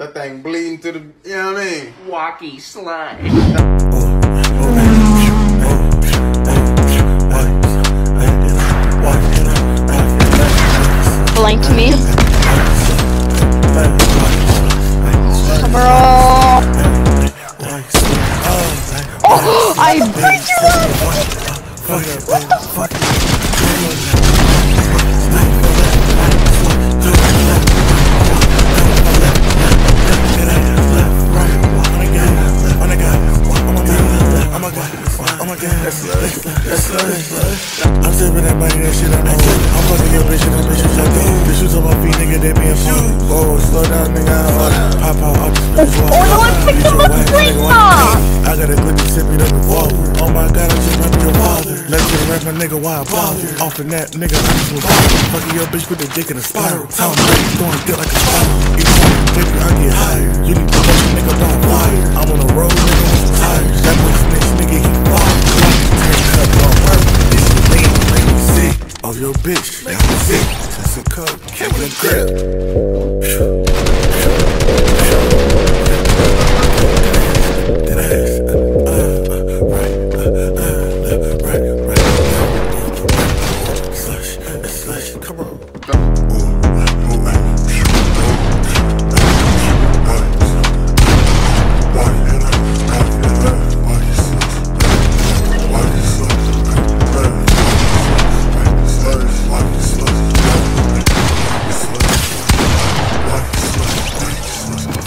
That thing bleeding to the, you know what I mean? Wocky slide. Blank to me. Bro. Oh, I beat you up! What the fuck? I'm sipping that money, that shit I know. I'm fucking your bitch and that bitch is like go. The shoes on my feet, nigga, they being fun. Oh, slow down, nigga. I order. Pop out, I'll just finish walking. Oh, no one picked up the plate! I got a clip to sip it up and water. Oh my god, I just might be your father. Let's get a rap, my nigga, why I bother? Off in that, nigga, I just was Fucking your bitch with the dick in a spiral. Tom Brady throwing dick like a spiral. Each time, baby, I get higher. Oh, your bitch, make me sick. Just a cup, a grip.